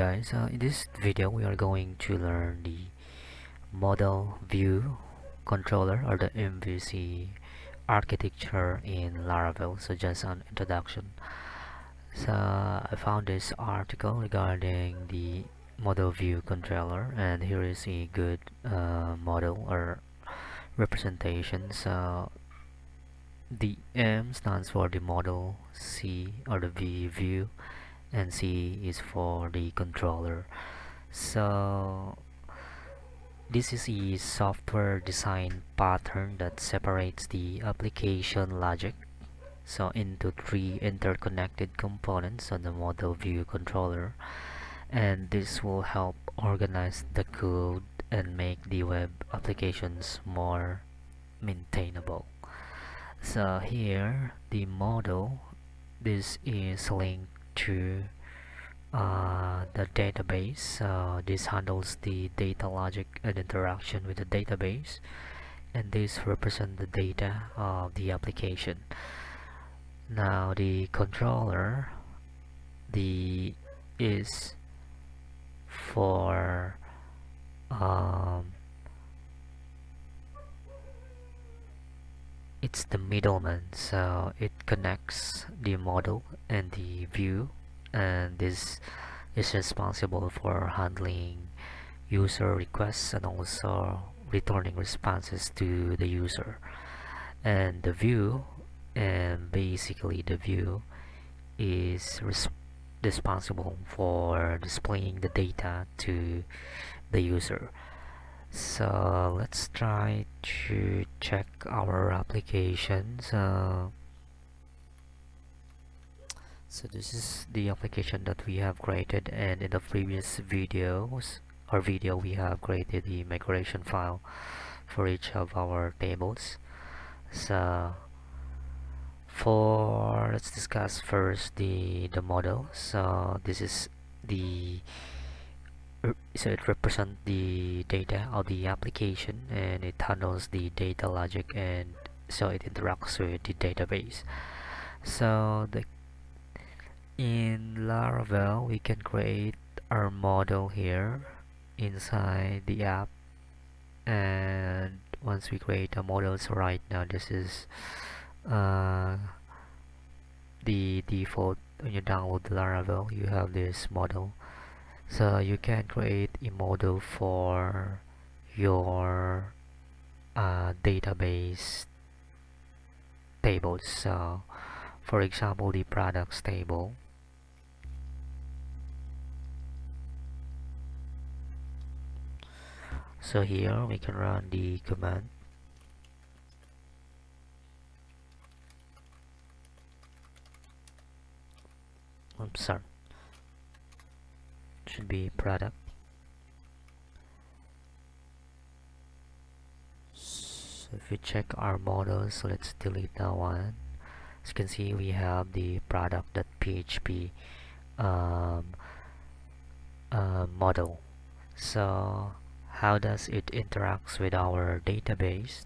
guys, uh, in this video we are going to learn the model view controller or the MVC architecture in Laravel. So just an introduction. So I found this article regarding the model view controller and here is a good uh, model or representation. So the M stands for the model, C or the V view and C is for the controller. So this is a software design pattern that separates the application logic so into three interconnected components on the model view controller and this will help organize the code and make the web applications more maintainable. So here the model this is linked to uh, the database. Uh, this handles the data logic and interaction with the database and this represent the data of the application. Now the controller the is for um, it's the middleman so it connects the model and the view and this is responsible for handling user requests and also returning responses to the user. And the view and basically the view is res responsible for displaying the data to the user so let's try to check our applications so this is the application that we have created and in the previous videos or video we have created the migration file for each of our tables. So for let's discuss first the the model. So this is the so it represents the data of the application and it handles the data logic and so it interacts with the database. So the in Laravel we can create our model here inside the app. And once we create a model so right now this is uh, the default. When you download Laravel you have this model so you can create a model for your uh, database tables. So for example the products table. So here we can run the command. Oops sorry should be product so if we check our model so let's delete that one. As you can see we have the product.php um, uh, model. So how does it interacts with our database?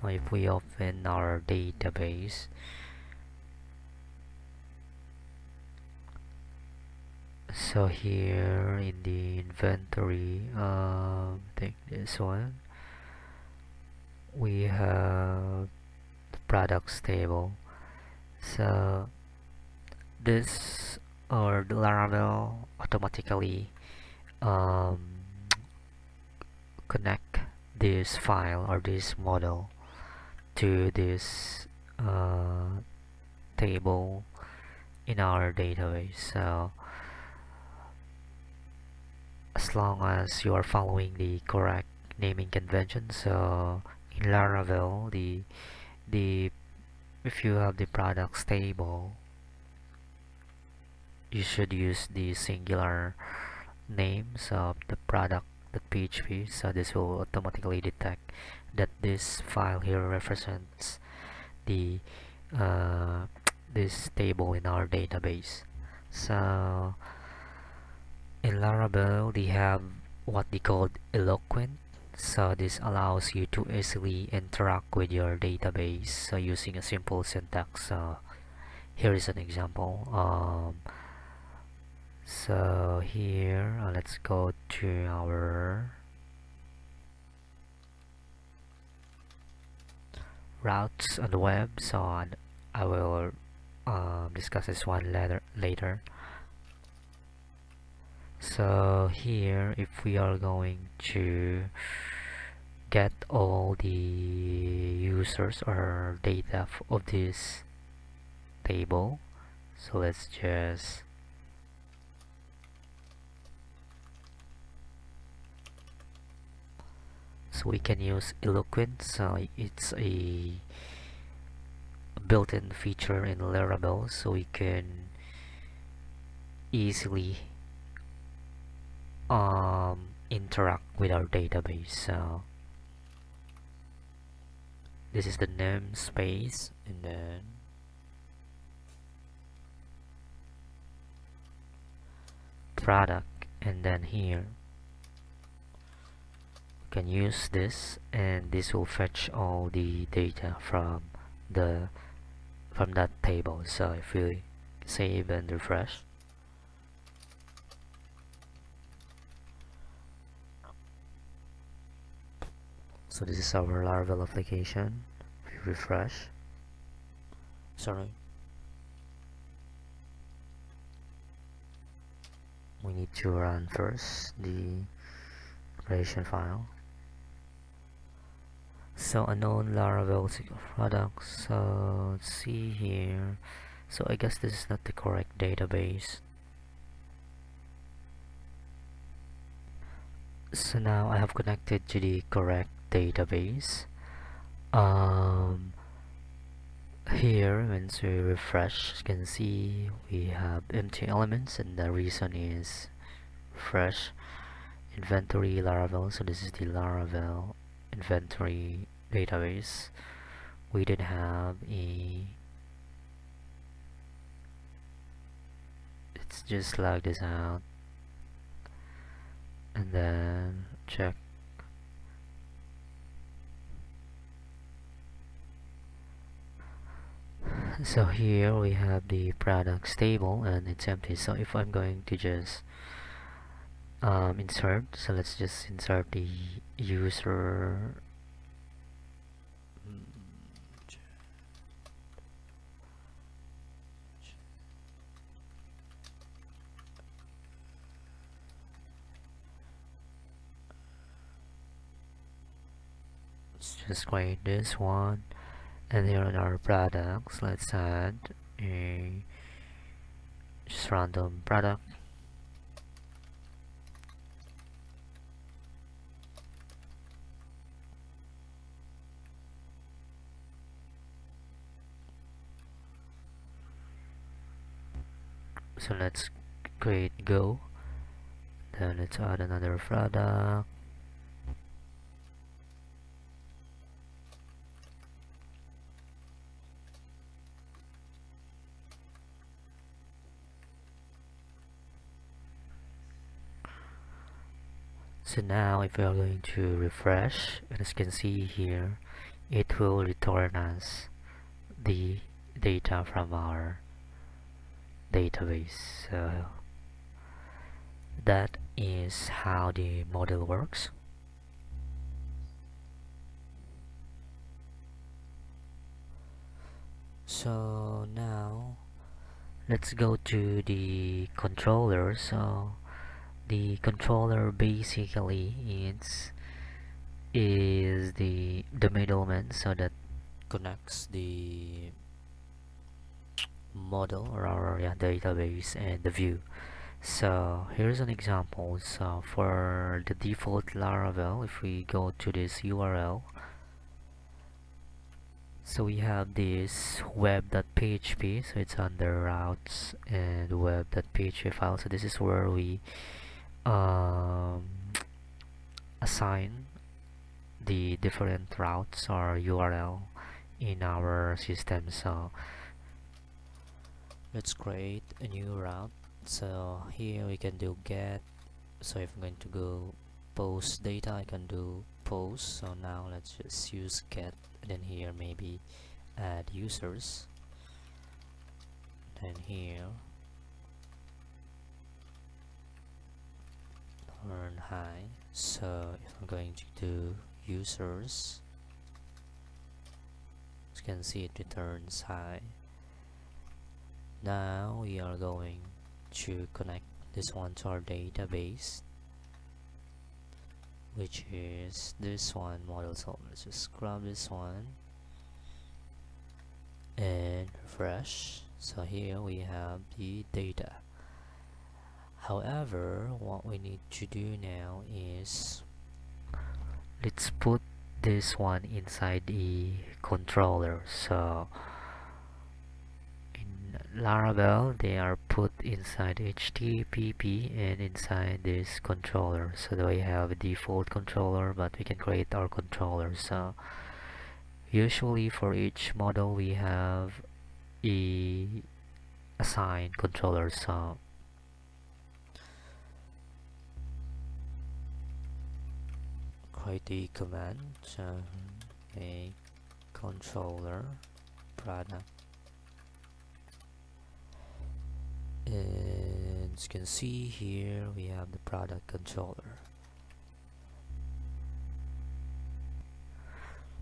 Now if we open our database so here in the inventory um, take this one. We have the products table. So this or the Laravel automatically um, connect this file or this model to this uh, table in our database. So as long as you are following the correct naming convention. So in Laravel the the if you have the products table you should use the singular names of the product the PHP so this will automatically detect that this file here represents the uh, this table in our database. So in Laravel they have what they call eloquent. So this allows you to easily interact with your database so using a simple syntax. Uh, here is an example um, so here uh, let's go to our routes on the web. So I will um, discuss this one later later so here if we are going to get all the users or data of this table so let's just so we can use eloquent so it's a built-in feature in Laravel so we can easily um, interact with our database. So this is the namespace and then product and then here. You can use this and this will fetch all the data from the from that table. So if we save and refresh so this is our Laravel application we refresh. Sorry. We need to run first the creation file. So unknown laravel products so let's see here. So I guess this is not the correct database. So now I have connected to the correct database. Um, here once we refresh you can see we have empty elements and the reason is fresh inventory laravel. So this is the laravel inventory database. We did have a let's just log this out. And then check so here we have the products table and it's empty. So if I'm going to just um, insert so let's just insert the user let's just create this one and here on our products. Let's add a just random product. So let's create go. Then let's add another product so now if we are going to refresh as you can see here it will return us the data from our database. So that is how the model works. So now let's go to the controller. So the controller basically is is the the middleman so that connects the model or our yeah, database and the view. So here's an example. So for the default laravel if we go to this url so we have this web.php so it's under routes and web.php file so this is where we um, assign the different routes or URL in our system. So let's create a new route. So here we can do get. So if I'm going to go post data I can do post. So now let's just use get. And then here maybe add users. Then here return high. So if I'm going to do users you can see it returns high. Now we are going to connect this one to our database which is this one model so let's just grab this one and refresh. So here we have the data however what we need to do now is let's put this one inside the controller. So in Laravel they are put inside HTTP and inside this controller. So we have a default controller but we can create our controller. So usually for each model we have a assigned controller. So the command uh, a controller product and as you can see here we have the product controller.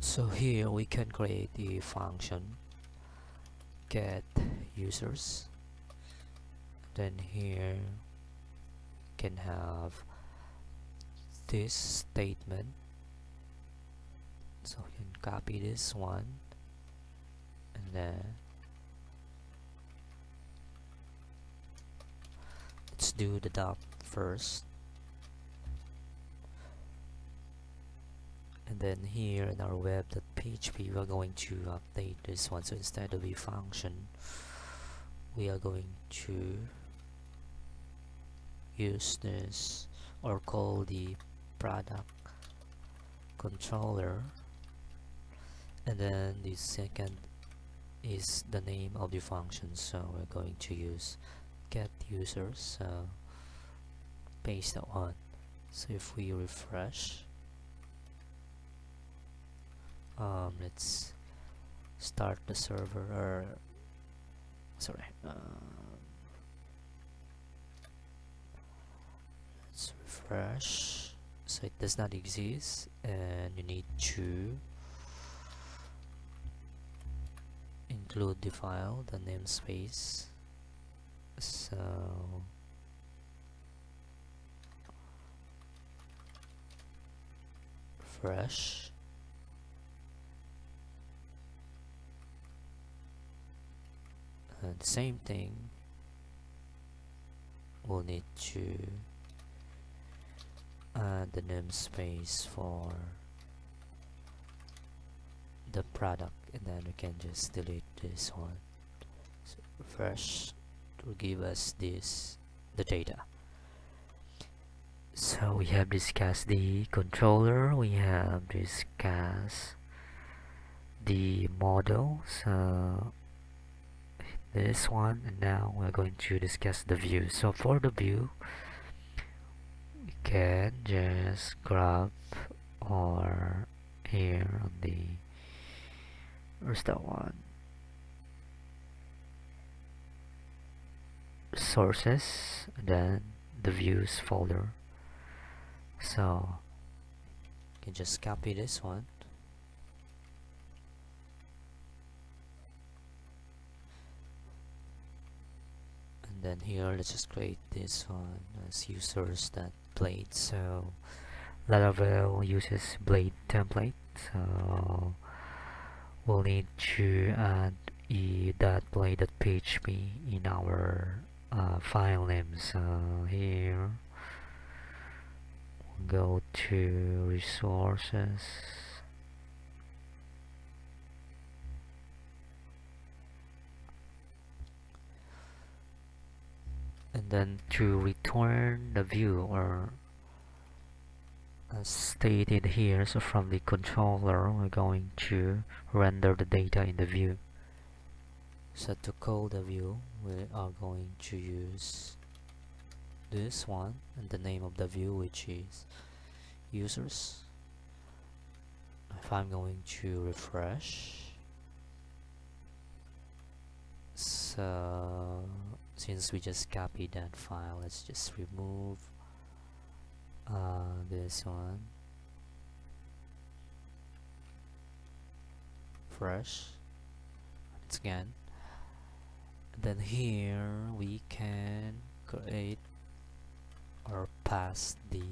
So here we can create the function get users. Then here can have this statement. So we can copy this one. And then let's do the dot first. And then here in our web.php we're going to update this one. So instead of a function we are going to use this or call the product controller. And then the second is the name of the function. So we're going to use get users so paste that one. So if we refresh um, let's start the server or sorry um, let's refresh so it does not exist and you need to include the file the namespace. So fresh. And same thing we'll need to add the namespace for the product and then we can just delete this one. So refresh to give us this the data. So we have discussed the controller we have discussed the model so this one and now we're going to discuss the view. So for the view can just grab or here on the where's that one. Sources then the views folder. So you can just copy this one. And then here let's just create this one as users that blade so Laravel uses blade template. So we'll need to add e dot blade.php in our uh, file name. So here we'll go to resources and then to return the view or as stated here so from the controller we're going to render the data in the view. So to call the view we are going to use this one and the name of the view which is users. If I'm going to refresh so since we just copied that file let's just remove uh, this one. Fresh. Once again. Then here we can create or pass the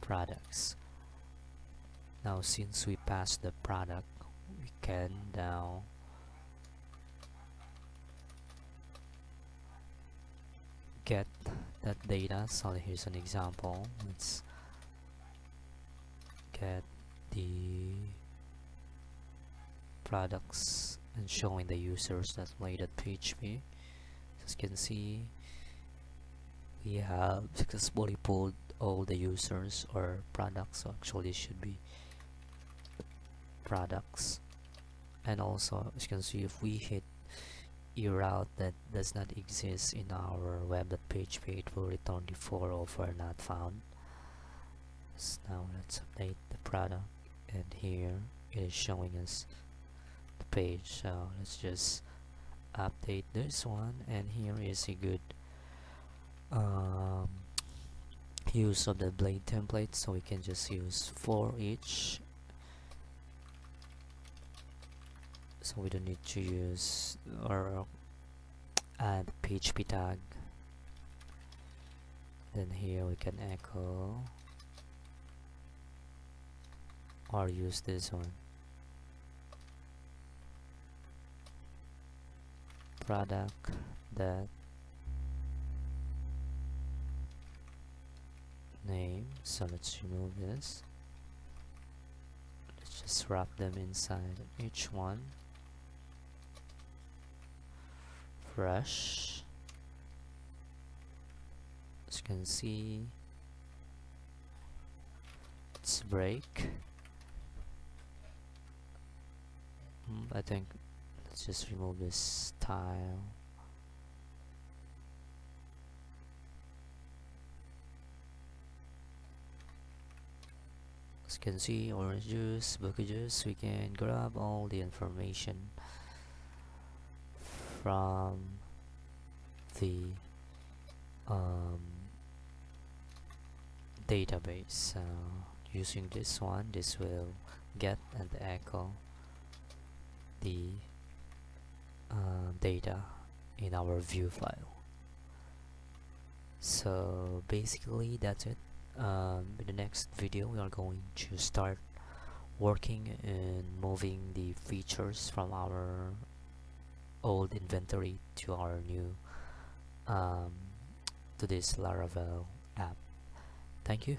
products. Now since we pass the product we can now get that data. So here's an example. Let's get the products and showing the users .blade.php as you can see we have successfully pulled all the users or products. So actually should be products. And also as you can see if we hit route that does not exist in our web.php it will return the 404 not found. So now let's update the product and here it is showing us the page so let's just update this one and here is a good um, use of the blade template so we can just use for each so we don't need to use or add php tag. Then here we can echo or use this one. Product that name. So let's remove this. Let's just wrap them inside each one fresh as you can see let's break. Mm, I think let's just remove this tile. As you can see orange juice book juice we can grab all the information from the um, database. So using this one this will get and echo the uh, data in our view file. So basically that's it. Um, in the next video we are going to start working in moving the features from our old inventory to our new um, to this Laravel app. Thank you